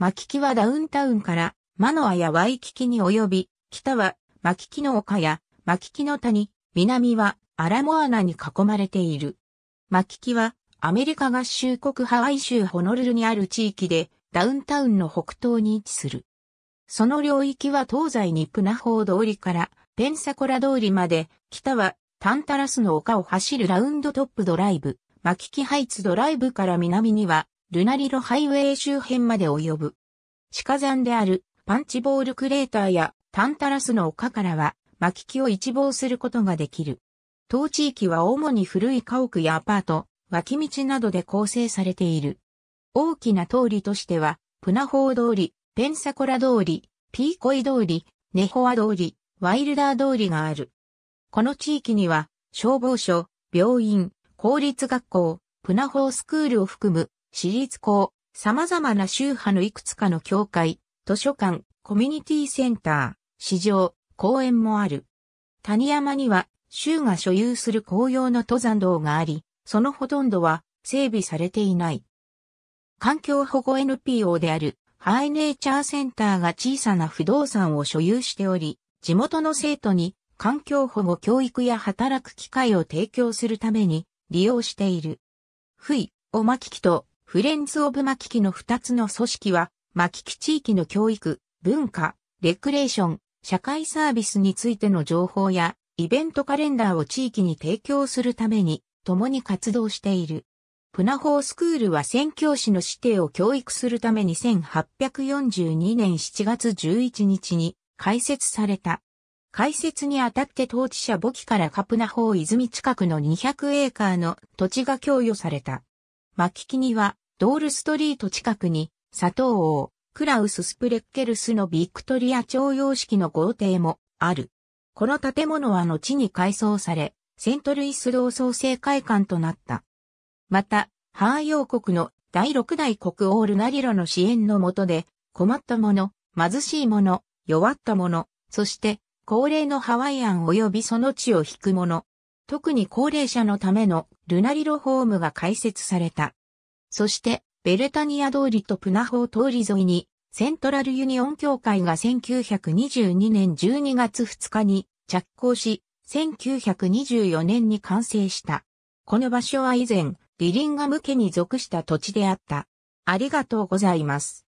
マキキはダウンタウンからマノアやワイキキに及び、北はマキキの丘やマキキの谷、南はアラモアナに囲まれている。マキキはアメリカ合衆国ハワイ州ホノルルにある地域でダウンタウンの北東に位置する。その領域は東西にプナホー通りからペンサコラ通りまで、北はタンタラスの丘を走るラウンドトップドライブ、マキキハイツドライブから南にはルナリロハイウェイ周辺まで及ぶ。地下山であるパンチボールクレーターやタンタラスの丘からはマキキを一望することができる。当地域は主に古い家屋やアパート、脇道などで構成されている。大きな通りとしては、プナホー通り、ペンサコラ通り、ピーコイ通り、ネホア通り、ワイルダー通りがある。この地域には、消防署、病院、公立学校、プナホースクールを含む、私立校、様々な宗派のいくつかの教会、図書館、コミュニティセンター、市場、公園もある。谷山には、州が所有する紅葉の登山道があり、そのほとんどは整備されていない。環境保護 NPO であるハイネイチャーセンターが小さな不動産を所有しており、地元の生徒に環境保護教育や働く機会を提供するために利用している。フイ、オマキキとフレンズ・オブ・マキキの二つの組織は、マキキ地域の教育、文化、レクレーション、社会サービスについての情報やイベントカレンダーを地域に提供するために共に活動している。プナホースクールは宣教師の指定を教育するために1842年7月11日に開設された。開設にあたって当地者簿記からカプナホー泉近くの200エーカーの土地が供与された。巻きにはドールストリート近くに佐藤王、クラウス・スプレッケルスのビクトリア朝様式の豪邸もある。この建物は後に改装され、セントルイス同創生会館となった。また、ハーヨー国の第六代国王ルナリロの支援の下で、困った者、貧しい者、弱った者、そして高齢のハワイアン及びその地を引く者、特に高齢者のためのルナリロホームが開設された。そして、ベルタニア通りとプナホー通り沿いにセントラルユニオン協会が1922年12月2日に着工し、1924年に完成した。この場所は以前、リリンガム家に属した土地であった。ありがとうございます。